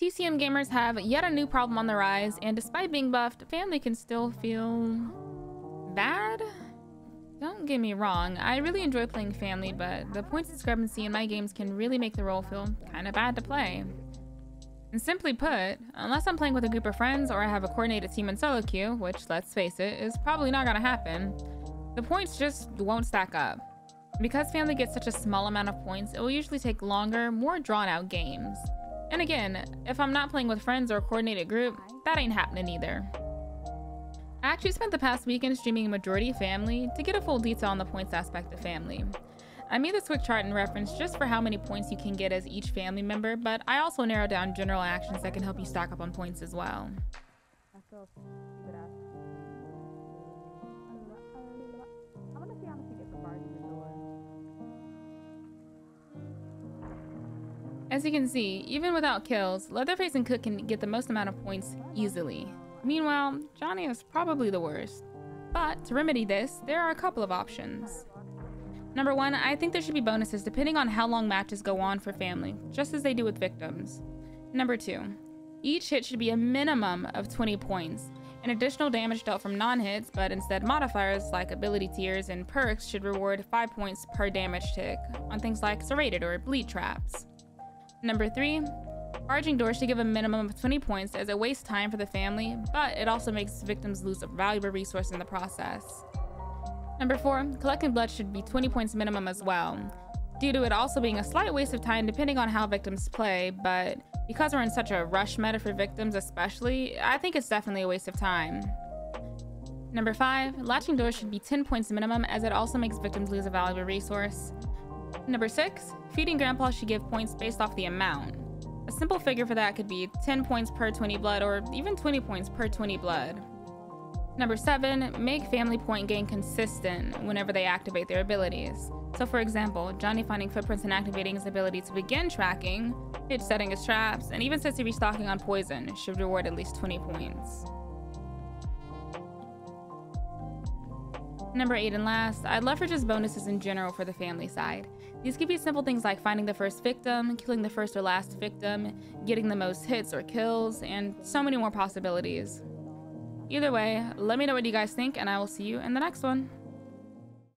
TCM gamers have yet a new problem on the rise, and despite being buffed, family can still feel bad? Don't get me wrong, I really enjoy playing family, but the points discrepancy in my games can really make the role feel kinda bad to play. And simply put, unless I'm playing with a group of friends or I have a coordinated team in solo queue, which let's face it, is probably not gonna happen, the points just won't stack up. Because family gets such a small amount of points, it will usually take longer, more drawn out games. And again, if I'm not playing with friends or a coordinated group, that ain't happening either. I actually spent the past weekend streaming Majority Family to get a full detail on the points aspect of family. I made this quick chart in reference just for how many points you can get as each family member, but I also narrowed down general actions that can help you stack up on points as well. As you can see, even without kills, Leatherface and Cook can get the most amount of points easily. Meanwhile, Johnny is probably the worst. But to remedy this, there are a couple of options. Number one, I think there should be bonuses depending on how long matches go on for family, just as they do with victims. Number two, each hit should be a minimum of 20 points, and additional damage dealt from non-hits, but instead modifiers like ability tiers and perks should reward 5 points per damage tick on things like serrated or bleed traps. Number three, barging doors should give a minimum of 20 points as it wastes time for the family, but it also makes victims lose a valuable resource in the process. Number four, collecting blood should be 20 points minimum as well, due to it also being a slight waste of time depending on how victims play, but because we're in such a rush meta for victims especially, I think it's definitely a waste of time. Number 5, latching doors should be 10 points minimum as it also makes victims lose a valuable resource. Number 6, feeding grandpa should give points based off the amount. A simple figure for that could be 10 points per 20 blood or even 20 points per 20 blood. Number 7, make family point gain consistent whenever they activate their abilities. So for example, Johnny finding footprints and activating his ability to begin tracking, Hitch setting his traps, and even since Sissy restocking on poison should reward at least 20 points. Number 8 and last, I'd love for just bonuses in general for the family side. These could be simple things like finding the first victim, killing the first or last victim, getting the most hits or kills, and so many more possibilities. Either way, let me know what you guys think, and I will see you in the next one.